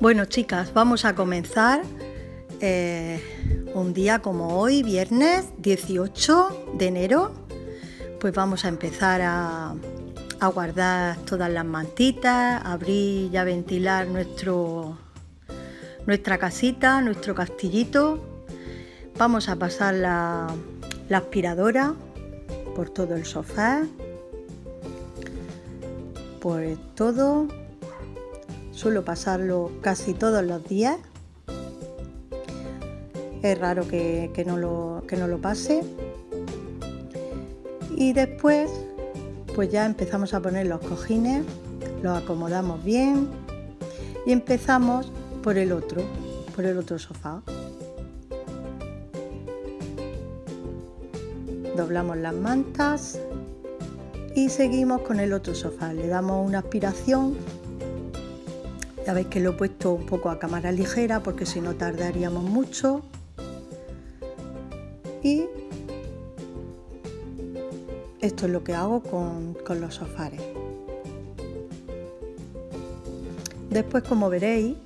Bueno, chicas, vamos a comenzar eh, un día como hoy, viernes 18 de enero. Pues vamos a empezar a, a guardar todas las mantitas, abrir y a ventilar nuestro, nuestra casita, nuestro castillito. Vamos a pasar la, la aspiradora por todo el sofá, por todo Suelo pasarlo casi todos los días. Es raro que, no, lo, que no lo pase. Y después, pues ya empezamos a poner los cojines, los acomodamos bien y empezamos por el otro, por el otro sofá. Doblamos las mantas y seguimos con el otro sofá. Le damos una aspiración ya veis que lo he puesto un poco a cámara ligera porque si no tardaríamos mucho. Y esto es lo que hago con, los sofares. Después, como veréis,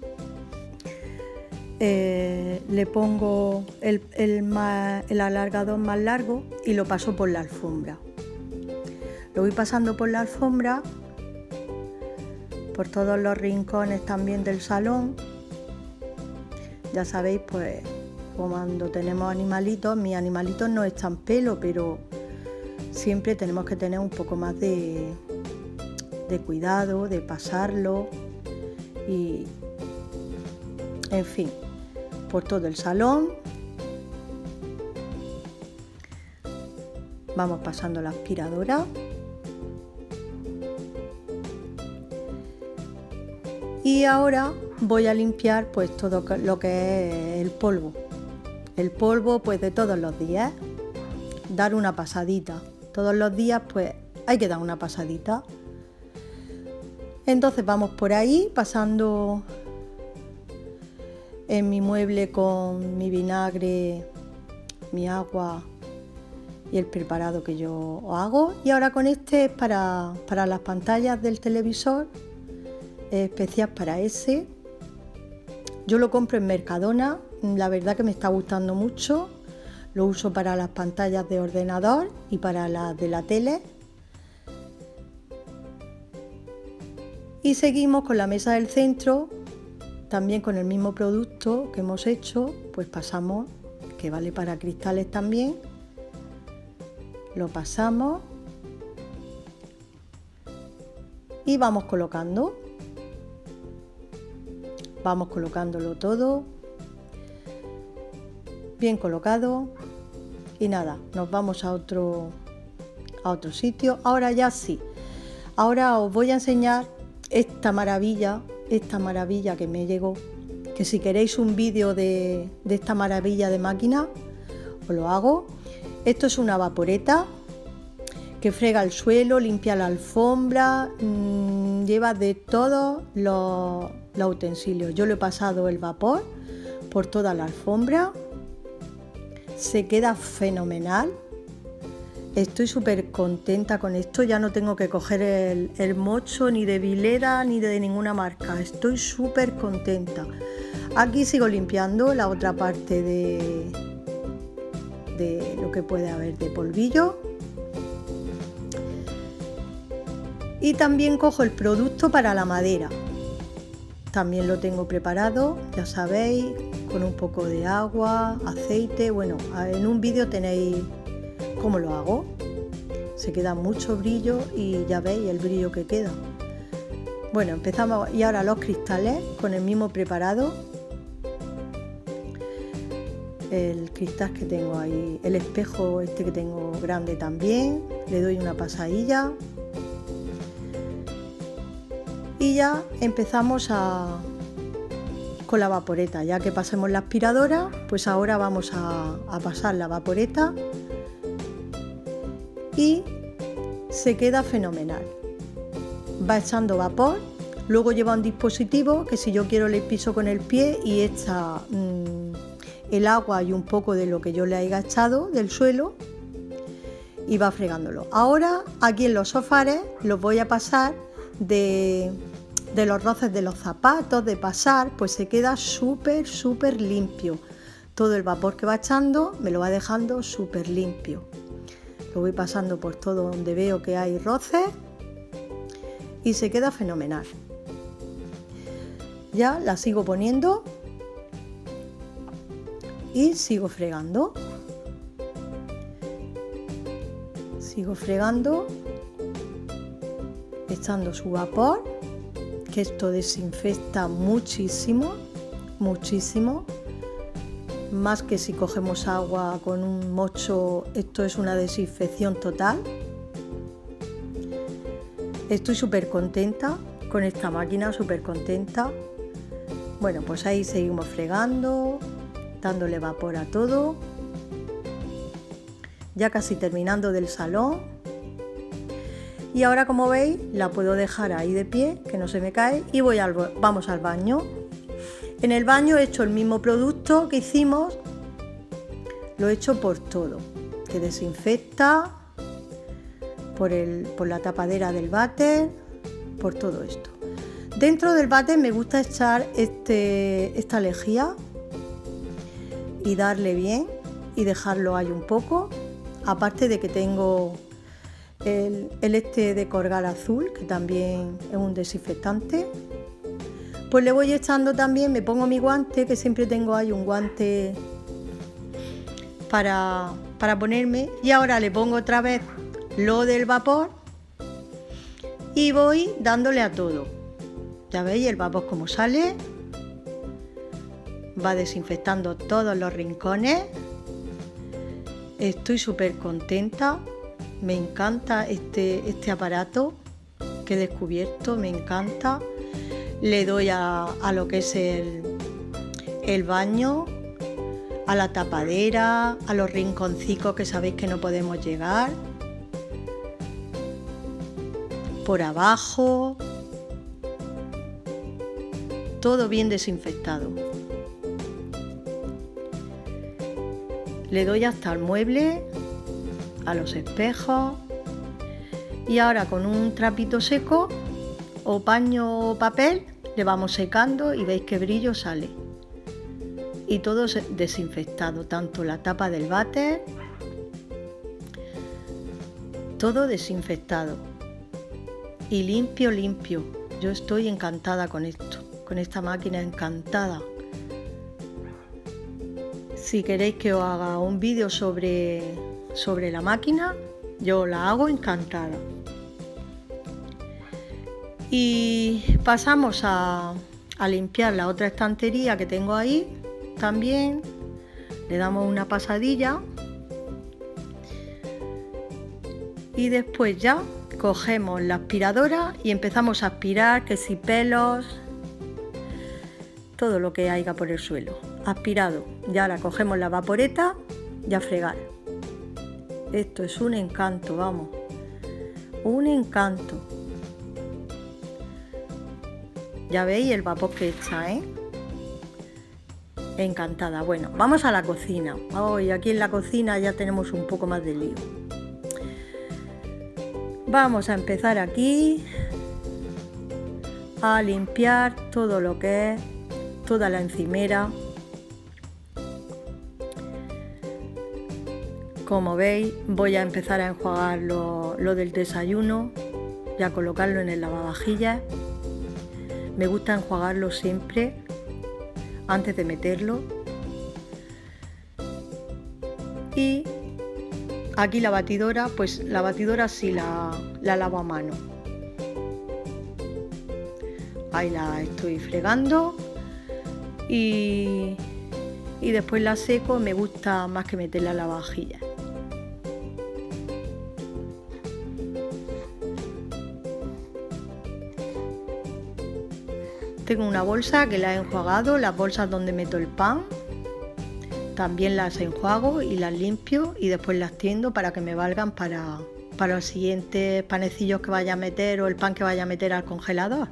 eh, le pongo el, el alargador más largo y lo paso por la alfombra. Lo voy pasando por la alfombra por todos los rincones también del salón. Ya sabéis, pues cuando tenemos animalitos, mis animalitos no están pelo, pero siempre tenemos que tener un poco más de, de cuidado, de pasarlo y, en fin, por todo el salón. Vamos pasando la aspiradora. Y ahora voy a limpiar pues todo lo que es el polvo. El polvo pues de todos los días. Dar una pasadita. Todos los días pues hay que dar una pasadita. Entonces vamos por ahí pasando en mi mueble con mi vinagre, mi agua y el preparado que yo hago. Y ahora con este es para, para las pantallas del televisor especias para ese. Yo lo compro en Mercadona, la verdad que me está gustando mucho. Lo uso para las pantallas de ordenador y para las de la tele. Y seguimos con la mesa del centro, también con el mismo producto que hemos hecho, pues pasamos, que vale para cristales también, lo pasamos y vamos colocando. Vamos colocándolo todo bien colocado y nada, nos vamos a otro a otro sitio. Ahora ya sí. Ahora os voy a enseñar esta maravilla, esta maravilla que me llegó, que si queréis un vídeo de, de esta maravilla de máquina, os lo hago. Esto es una vaporeta que frega el suelo, limpia la alfombra, mmm, lleva de todos los, los utensilios. Yo le he pasado el vapor por toda la alfombra, se queda fenomenal. Estoy súper contenta con esto, ya no tengo que coger el, mocho ni de Vilera ni de ninguna marca, estoy súper contenta. Aquí sigo limpiando la otra parte de, de lo que puede haber de polvillo y también cojo el producto para la madera. También lo tengo preparado, ya sabéis, con un poco de agua, aceite. Bueno, en un vídeo tenéis cómo lo hago. Se queda mucho brillo y ya veis el brillo que queda. Bueno, empezamos y ahora los cristales con el mismo preparado. El cristal que tengo ahí, el espejo este que tengo grande también. Le doy una pasadilla ya empezamos a, con la vaporeta. Ya que pasemos la aspiradora, pues ahora vamos a, pasar la vaporeta y se queda fenomenal. Va echando vapor, luego lleva un dispositivo que si yo quiero le piso con el pie y echa mm, el agua y un poco de lo que yo le haya echado del suelo y va fregándolo. Ahora aquí en los sofares los voy a pasar de de los roces de los zapatos, de pasar, pues se queda súper, súper limpio. Todo el vapor que va echando me lo va dejando súper limpio. Lo voy pasando por todo donde veo que hay roces y se queda fenomenal. Ya la sigo poniendo y sigo fregando. Sigo fregando, echando su vapor, que esto desinfecta muchísimo, muchísimo. Más que si cogemos agua con un mocho, esto es una desinfección total. Estoy súper contenta con esta máquina, súper contenta. Bueno, pues ahí seguimos fregando, dándole vapor a todo ya casi terminando del salón. Y ahora como veis la puedo dejar ahí de pie, que no se me cae, y voy al, vamos al baño. En el baño he hecho el mismo producto que hicimos, lo he hecho por todo, que desinfecta, por, el, por la tapadera del váter, por todo esto. Dentro del váter me gusta echar este, esta lejía y darle bien y dejarlo ahí un poco aparte de que tengo el, este de corgal azul, que también es un desinfectante, pues le voy echando también, me pongo mi guante, que siempre tengo ahí un guante para, para ponerme, y ahora le pongo otra vez lo del vapor y voy dándole a todo. Ya veis el vapor como sale, va desinfectando todos los rincones. Estoy súper contenta, me encanta este, este aparato que he descubierto, me encanta. Le doy a, lo que es el, el baño, a la tapadera, a los rinconcicos que sabéis que no podemos llegar, por abajo, todo bien desinfectado. Le doy hasta el mueble, a los espejos y ahora con un trapito seco o paño o papel le vamos secando y veis que brillo sale. Y todo desinfectado, tanto la tapa del váter, todo desinfectado. Y limpio, limpio. Yo estoy encantada con esto, con esta máquina encantada. Si queréis que os haga un vídeo sobre, sobre la máquina, yo la hago encantada. Y pasamos a, a limpiar la otra estantería que tengo ahí también. Le damos una pasadilla. Y después ya cogemos la aspiradora y empezamos a aspirar que si pelos, todo lo que haya por el suelo aspirado. Y ahora cogemos la vaporeta y a fregar. Esto es un encanto, vamos. Un encanto. Ya veis el vapor que echa, ¿eh? Encantada. Bueno, vamos a la cocina. Hoy aquí en la cocina ya tenemos un poco más de lío. Vamos a empezar aquí a limpiar todo lo que es toda la encimera Como veis, voy a empezar a enjuagar lo, del desayuno y a colocarlo en el lavavajillas. Me gusta enjuagarlo siempre antes de meterlo. Y aquí la batidora, pues la batidora sí la, la lavo a mano. Ahí la estoy fregando y, y después la seco. Me gusta más que meterla en la lavavajillas. Una bolsa que la he enjuagado, las bolsas donde meto el pan. También las enjuago y las limpio y después las tiendo para que me valgan para, para los siguientes panecillos que vaya a meter o el pan que vaya a meter al congelador.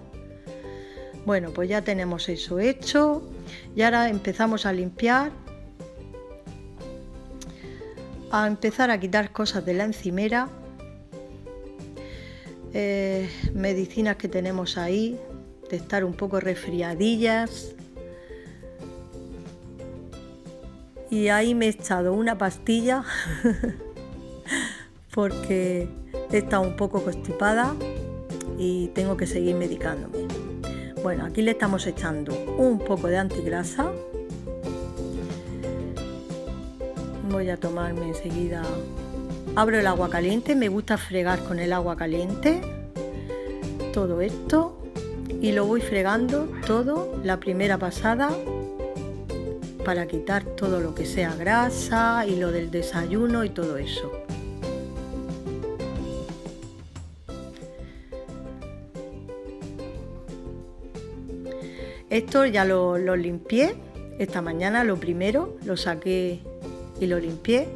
Bueno, pues ya tenemos eso hecho y ahora empezamos a limpiar, a empezar a quitar cosas de la encimera, eh, medicinas que tenemos ahí, estar un poco resfriadillas. Y ahí me he echado una pastilla porque he estado un poco constipada y tengo que seguir medicándome. Bueno, aquí le estamos echando un poco de antigrasa. Voy a tomarme enseguida. Abro el agua caliente, me gusta fregar con el agua caliente todo esto y lo voy fregando todo la primera pasada para quitar todo lo que sea grasa y lo del desayuno y todo eso. Esto ya lo, limpié esta mañana, lo primero, lo saqué y lo limpié.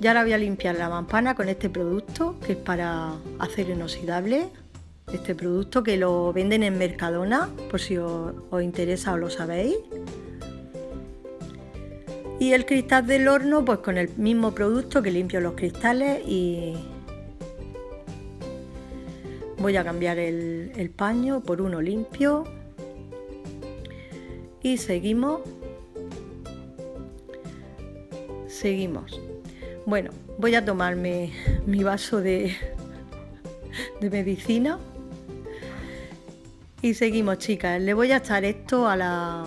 Y ahora voy a limpiar la mampana con este producto que es para acero inoxidable. Este producto que lo venden en Mercadona, por si os, interesa o lo sabéis. Y el cristal del horno, pues con el mismo producto que limpio los cristales y voy a cambiar el, el paño por uno limpio. Y seguimos. Seguimos. Bueno voy a tomarme mi vaso de, de medicina y seguimos chicas le voy a echar esto a la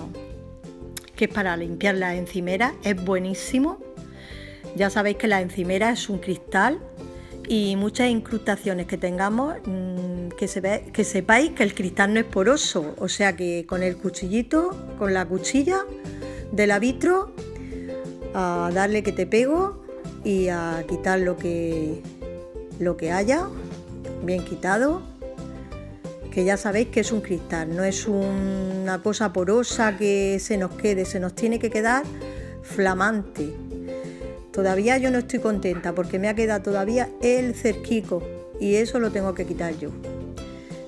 que es para limpiar la encimera. Es buenísimo. Ya sabéis que la encimera es un cristal y muchas incrustaciones que tengamos, mm, que, se que sepáis que el cristal no es poroso, o sea que con el cuchillito, con la cuchilla de la vitro, a darle que te pego y a quitar lo que, lo que haya, bien quitado, que ya sabéis que es un cristal, no es una cosa porosa que se nos quede, se nos tiene que quedar flamante Todavía yo no estoy contenta porque me ha quedado todavía el cerquico y eso lo tengo que quitar yo.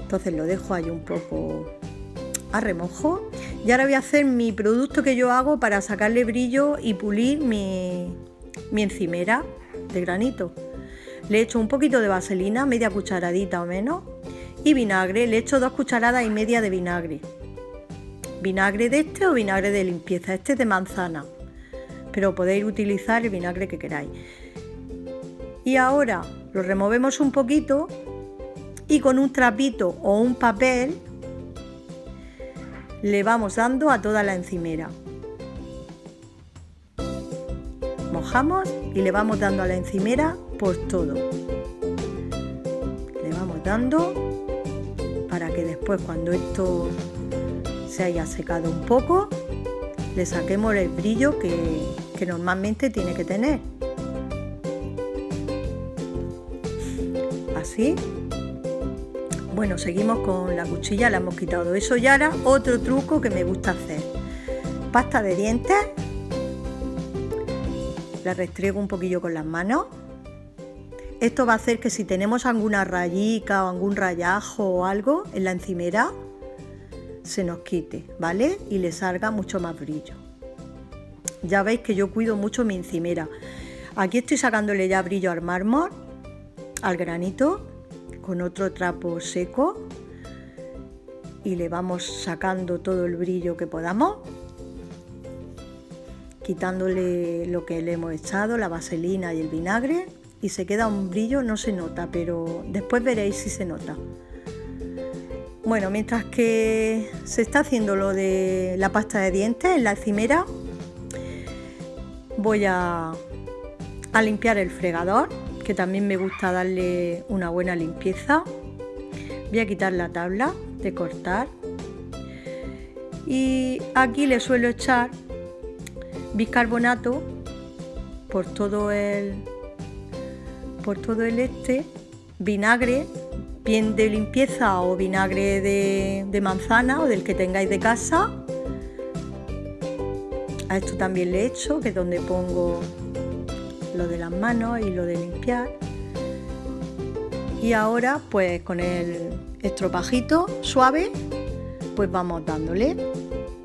Entonces lo dejo ahí un poco a remojo. Y ahora voy a hacer mi producto que yo hago para sacarle brillo y pulir mi, mi encimera de granito. Le echo un poquito de vaselina, media cucharadita o menos, y vinagre. Le echo dos cucharadas y media de vinagre. Vinagre de este o vinagre de limpieza. Este es de manzana pero podéis utilizar el vinagre que queráis. Y ahora lo removemos un poquito y con un trapito o un papel le vamos dando a toda la encimera. Mojamos y le vamos dando a la encimera por todo. Le vamos dando que después cuando esto se haya secado un poco, le saquemos el brillo que, normalmente tiene que tener. Así. Bueno, seguimos con la cuchilla, la hemos quitado eso y ahora otro truco que me gusta hacer. Pasta de dientes. La restriego un poquillo con las manos. Esto va a hacer que si tenemos alguna rayica o algún rayajo o algo en la encimera, se nos quite, ¿vale? Y le salga mucho más brillo. Ya veis que yo cuido mucho mi encimera. Aquí estoy sacándole ya brillo al mármol, al granito, con otro trapo seco y le vamos sacando todo el brillo que podamos, quitándole lo que le hemos echado, la vaselina y el vinagre y se queda un brillo, no se nota, pero después veréis si se nota. Bueno, mientras que se está haciendo lo de la pasta de dientes en la encimera, voy a, limpiar el fregador, que también me gusta darle una buena limpieza. Voy a quitar la tabla de cortar. Y aquí le suelo echar bicarbonato por todo el por todo el este, vinagre, bien de limpieza o vinagre de, de manzana o del que tengáis de casa a esto también le echo, que es donde pongo lo de las manos y lo de limpiar. Y ahora pues con el estropajito suave pues vamos dándole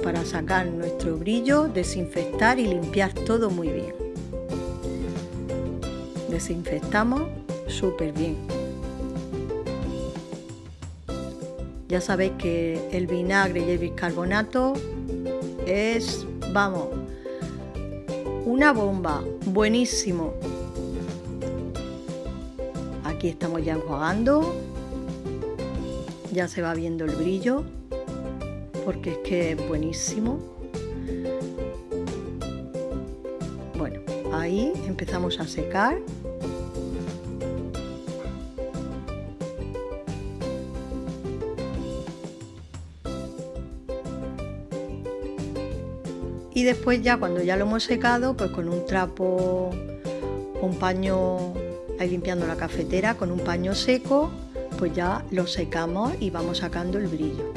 para sacar nuestro brillo, desinfectar y limpiar todo muy bien. Desinfectamos súper bien. Ya sabéis que el vinagre y el bicarbonato es, vamos, una bomba, buenísimo. Aquí estamos ya enjuagando. Ya se va viendo el brillo porque es que es buenísimo. Bueno, ahí empezamos a secar. Y después ya cuando ya lo hemos secado, pues con un trapo, un paño, ahí limpiando la cafetera, con un paño seco, pues ya lo secamos y vamos sacando el brillo.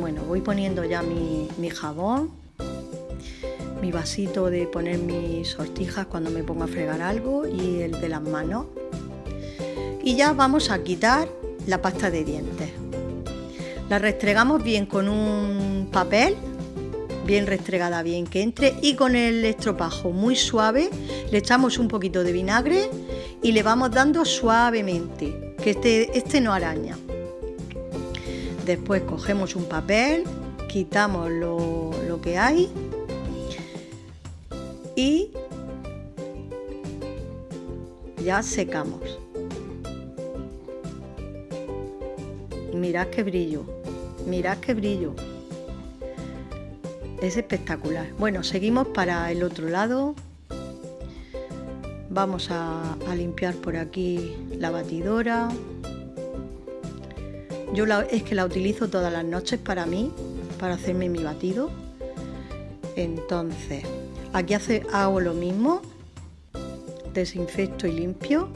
Bueno, voy poniendo ya mi, mi jabón mi vasito de poner mis sortijas cuando me pongo a fregar algo y el de las manos. Y ya vamos a quitar la pasta de dientes. La restregamos bien con un papel, bien restregada, bien que entre y con el estropajo muy suave le echamos un poquito de vinagre y le vamos dando suavemente, que este, este no araña. Después cogemos un papel, quitamos lo, lo que hay y ya secamos. Mirad qué brillo, mirad qué brillo. Es espectacular. Bueno, seguimos para el otro lado. Vamos a, a limpiar por aquí la batidora. Yo la, es que la utilizo todas las noches para mí, para hacerme mi batido. Entonces, Aquí hace, hago lo mismo, desinfecto y limpio.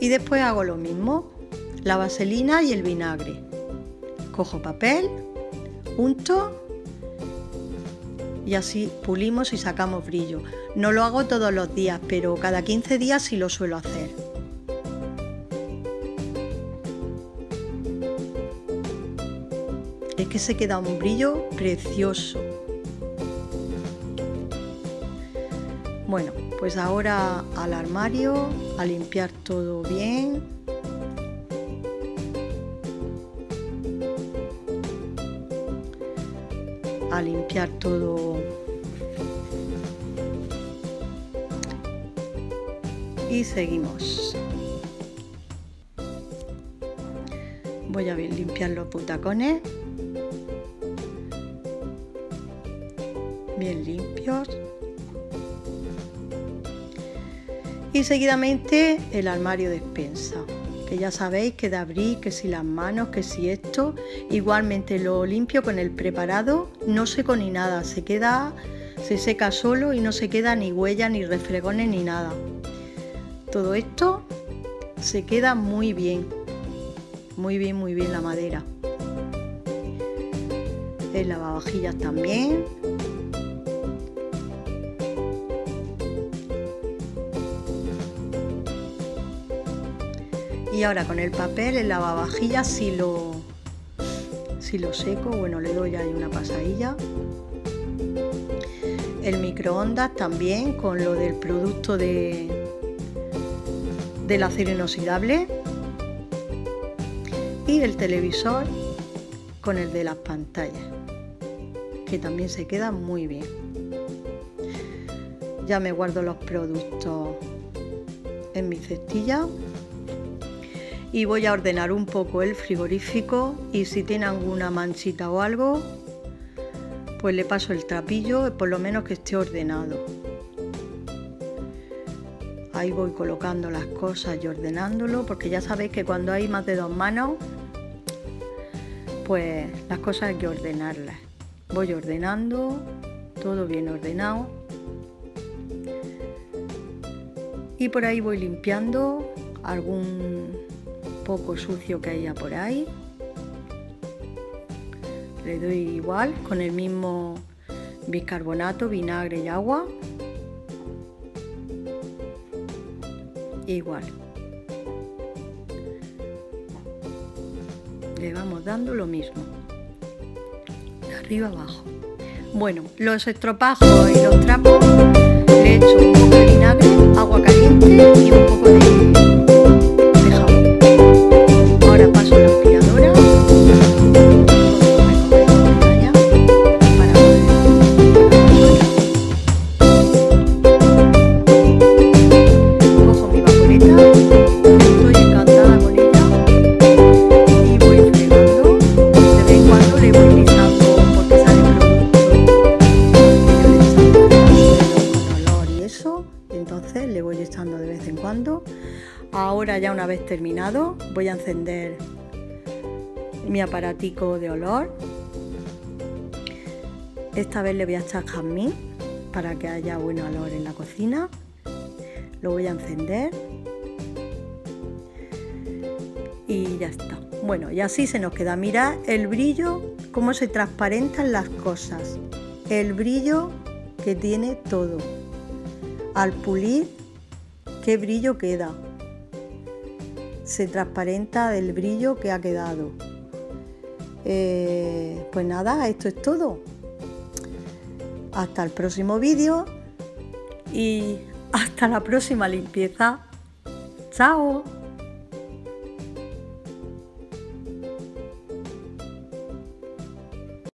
Y después hago lo mismo, la vaselina y el vinagre. Cojo papel, unto y así pulimos y sacamos brillo. No lo hago todos los días, pero cada 15 días sí lo suelo hacer. Es que se queda un brillo precioso. Bueno, pues ahora al armario, a limpiar todo bien. A limpiar todo seguimos. Voy a limpiar los butacones. Bien limpios. Y seguidamente el armario de despensa. Que ya sabéis que de abrir, que si las manos, que si esto. Igualmente lo limpio con el preparado. No seco ni nada. Se queda, se seca solo y no se queda ni huella, ni refregones, ni nada. Todo esto se queda muy bien, muy bien, muy bien la madera. El lavavajillas también. Y ahora con el papel, el lavavajillas, si lo, si lo seco, bueno, le doy ahí una pasadilla. El microondas también con lo del producto de, del acero inoxidable y el televisor con el de las pantallas, que también se queda muy bien. Ya me guardo los productos en mi cestilla y voy a ordenar un poco el frigorífico y si tiene alguna manchita o algo, pues le paso el trapillo, por lo menos que esté ordenado. Ahí voy colocando las cosas y ordenándolo, porque ya sabéis que cuando hay más de dos manos, pues las cosas hay que ordenarlas. Voy ordenando, todo bien ordenado. Y por ahí voy limpiando algún poco sucio que haya por ahí. Le doy igual con el mismo bicarbonato, vinagre y agua. Igual. Le vamos dando lo mismo. Arriba abajo. Bueno, los estropajos y los trapos le echo un poco de vinagre, agua caliente y un poco de, voy a encender mi aparatico de olor. Esta vez le voy a echar jazmín para que haya buen olor en la cocina. Lo voy a encender. Y ya está. Bueno, y así se nos queda. Mirad el brillo, cómo se transparentan las cosas. El brillo que tiene todo. Al pulir, qué brillo queda. Se transparenta del brillo que ha quedado. Eh, pues nada, esto es todo. Hasta el próximo vídeo y hasta la próxima limpieza. Chao.